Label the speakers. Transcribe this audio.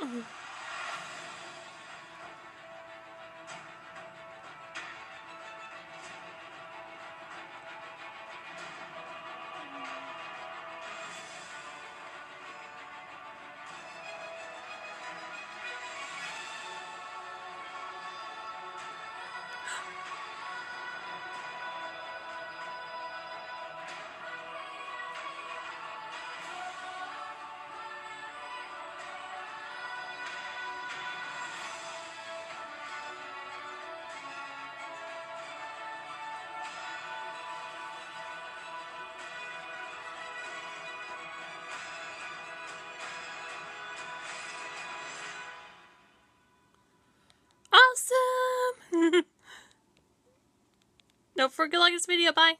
Speaker 1: Awesome! Don't forget to like this video. Bye.